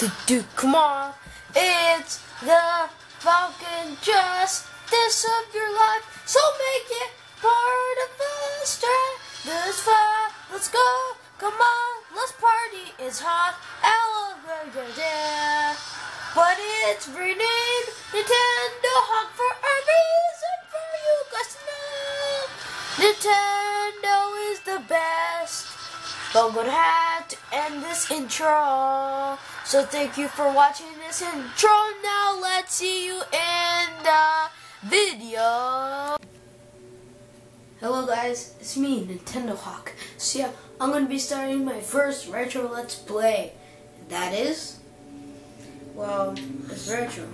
do, do, come on. It's the Falcon Justice of your life. So make it part of the. This fire, let's go. Come on, let's party. It's hot. Elevator there. But it's renamed Nintendo Hawk for a reason for you guys to know. Nintendo is the best. But I'm gonna have to end this intro. So thank you for watching this intro. Now let's see you in the video. Hello guys, it's me, Nintendo Hawk. So yeah, I'm gonna be starting my first retro let's play. That is, well, it's retro.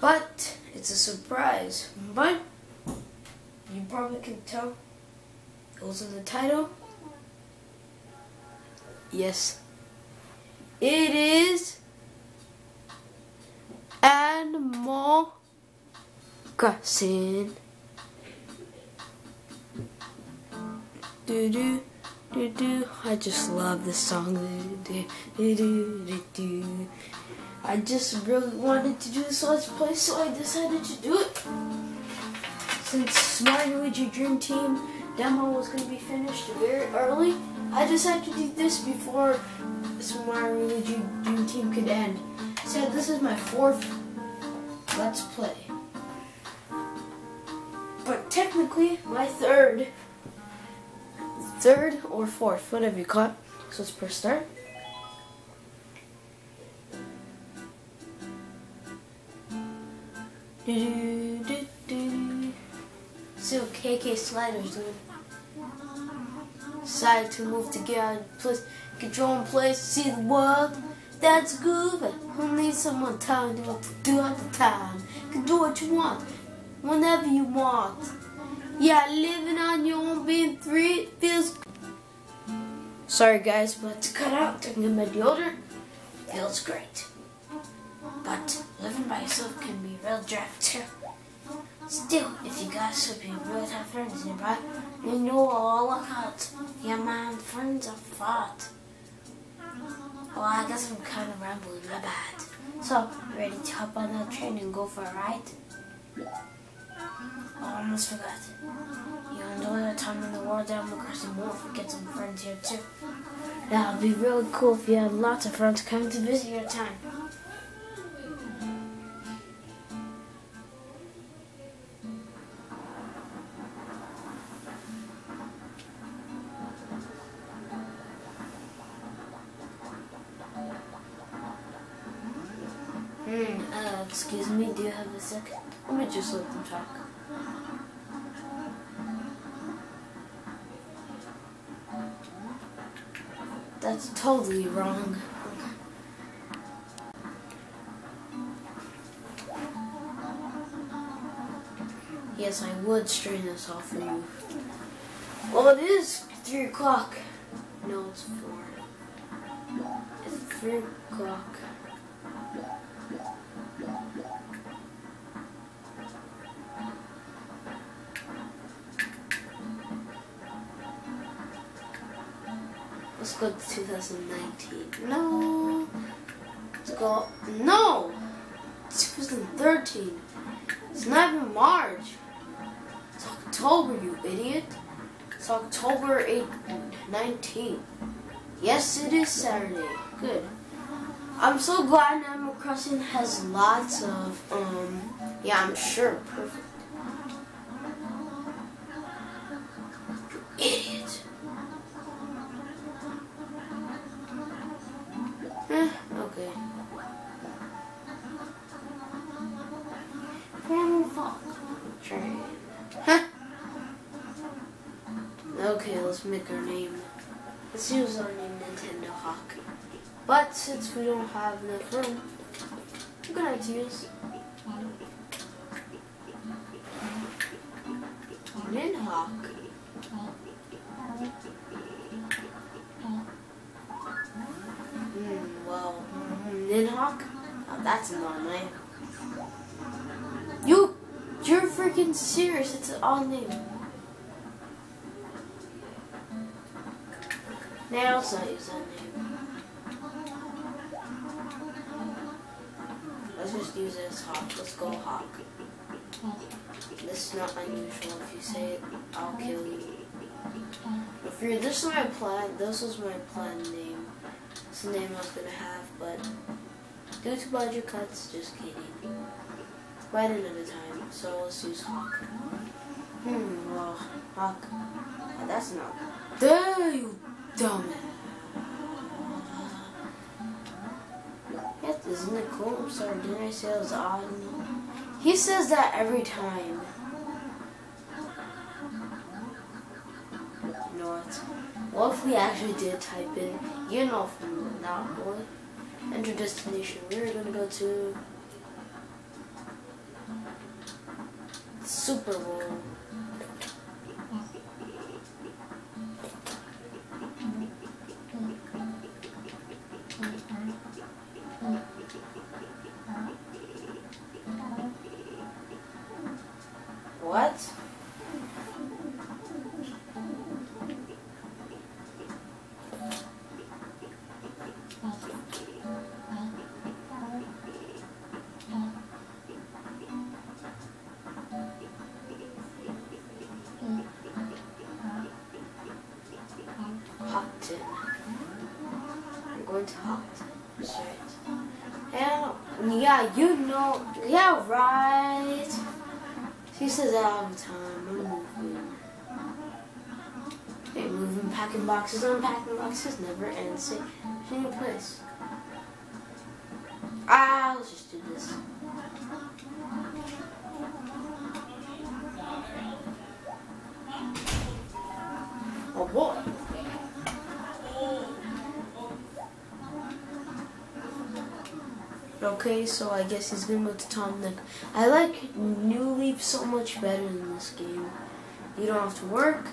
But it's a surprise. But you probably can tell it was in the title. Yes. It is Animal Crossing. Do do do do. I just love this song. Do do do do do. I just really wanted to do this let's play, so I decided to do it. Since my Luigi Dream Team demo was going to be finished very early, I decided to do this before Mario Luigi Dream Team could end. So this is my fourth Let's Play. But technically, my third, third or fourth, whatever you call it. So let's press start. Do do do do. What KK Slider's doing. Decided to move to get out of place, control and place, see the world. That's good, but who needs someone telling you what to do at the time? You can do what you want, whenever you want. Yeah, living on your own being free feels Sorry guys, but to cut out, taking my deodorant feels great. But living by yourself can be real drag too. Still, if you guys should be really have friends nearby, you know all about out. Yeah, man, friends are fought. Well, I guess I'm kind of rambling, my bad. So, ready to hop on that train and go for a ride? Oh, I almost forgot. You enjoy your time in the world the crossing won't forget some friends here too. That would be really cool if you had lots of friends coming to visit your time. Excuse me, do you have a second? Let me just let them talk. That's totally wrong. Yes, I would strain this off for you. Well, it is 3 o'clock. No, it's 4. It's 3 o'clock. Let's go to 2019. No. Let's go. No! 2013. It's not even March. It's October, you idiot. It's October 8, 19. Yes, it is Saturday. Good. I'm so glad Animal Crossing has lots of, um, yeah, I'm sure, perfect. Make our name. Let's use our name Nintendo Hawk. But since we don't have enough room, we're gonna have to use Ninhawk. Hmm, well, Ninhawk? Oh, that's not name. You, you're freaking serious. It's an odd name. Now something's on there. Let's just use it as hawk. Let's go hawk. This is not unusual. If you say it, I'll kill you. If you're this is my plan. This was my plan name. It's the name I was gonna have, but due to budget cuts, just kidding. Right another time. So let's use hawk. Hmm. Well, hawk. That's not. There dumb. Yes, isn't it cool? I'm sorry. Didn't I say it was odd? He says that every time. You know what? What if we actually did type in, you know from that boy, enter destination. We're gonna go to Super Bowl. What? Going to. That's right. And yeah, you know, yeah, right. She says that all the time. I'm moving. Moving, packing boxes, unpacking boxes, never ends. Say, new place. Ah, let's just do this. Oh boy. Okay, so I guess he's gonna move to Tom Nook. I like New Leaf so much better than this game. You don't have to work,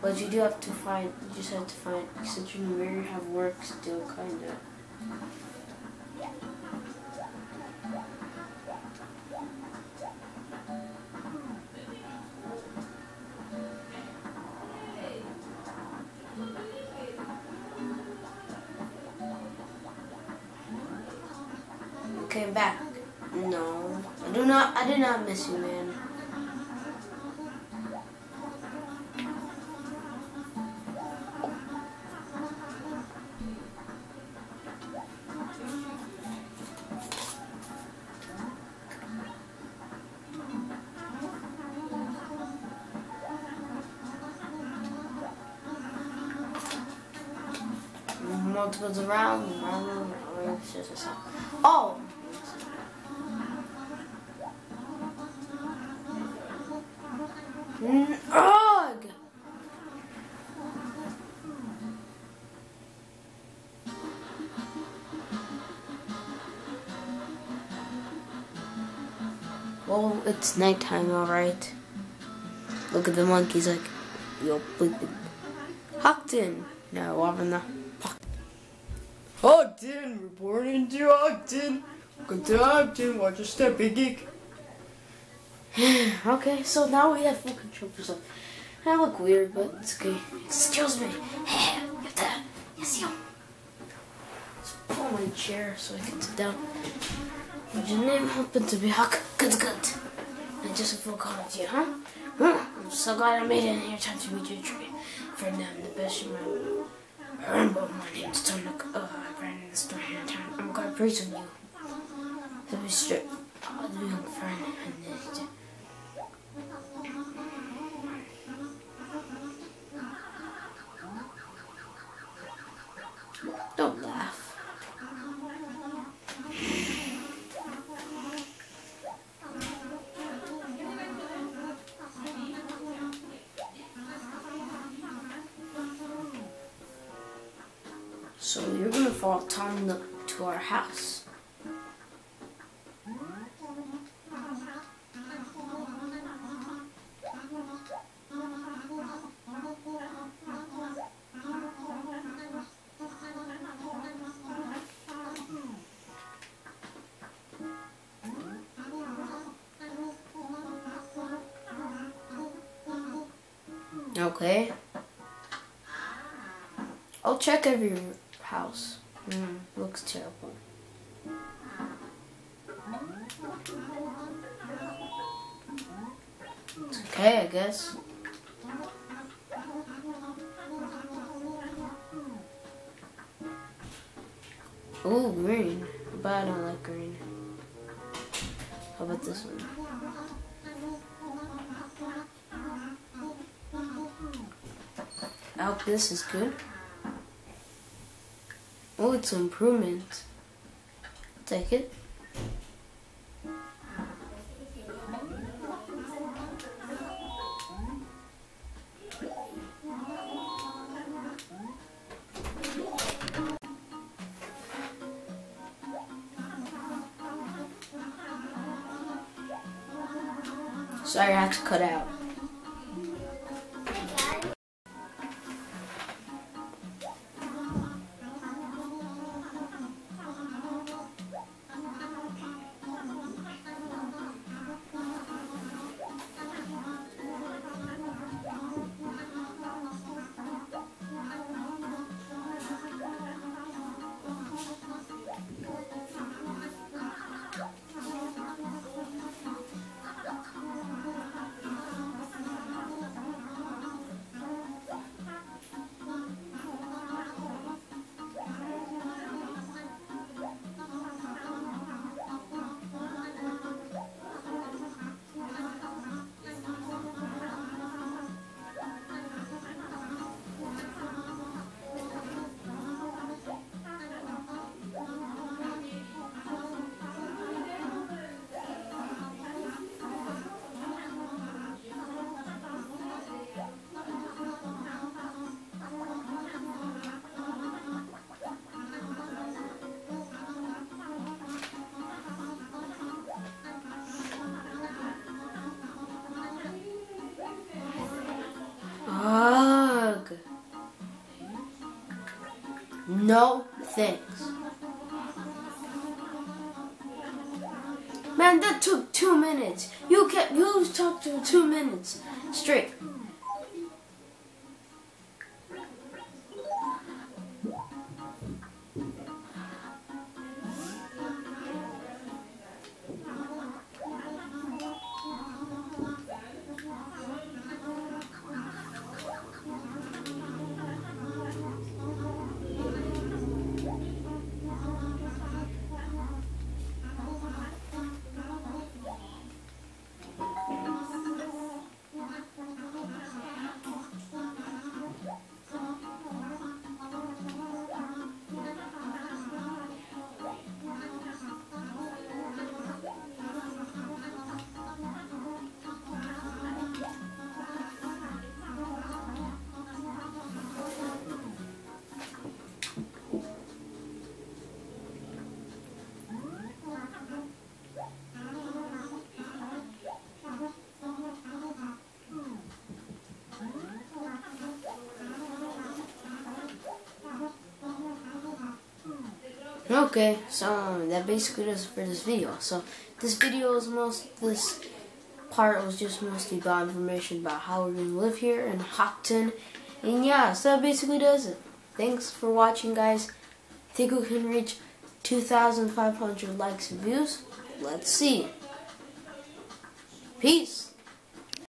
but you do have to find. You just have to find. Since you already have work still, kinda. Came back. No, I do not. I did not miss you, man. Multiples around, around, around, around. Ugh! Well, it's nighttime, alright. Look at the monkeys like, yo, bleeping. Hockton! No, I'm in the. not. Ogden, reporting to Ogden. Welcome to Ogden, watch your step, big geek. okay, so now we have full control for some. I look weird, but it's okay. Excuse me. Hey, get that. Yes, you. Let's pull my chair so I can sit down. Would your name happen to be Huck? Good, good. I just caught with you, huh? huh? I'm so glad I made it in here time to meet your tree. For now, I'm the best in my Remember, my name's Tom Nook. Uh, I ran in the store here in town. I'm quite praise on you. To be straight, uh, the young friend and this. Don't laugh. So you're gonna follow Tom to our house. Okay. I'll check every house. Mm, looks terrible. It's okay, I guess. Ooh, green. But I don't like green. How about this one? I hope this is good. Oh, it's an improvement. Take it. Sorry, I had to cut out. No thanks. Man, that took two minutes. You kept you talked for two minutes straight. Okay, so that basically does it for this video. So this video is most this part was just mostly about information about how we're gonna live here in Hockton. And yeah, so that basically does it. Thanks for watching guys. Think we can reach 2,500 likes and views? Let's see. Peace.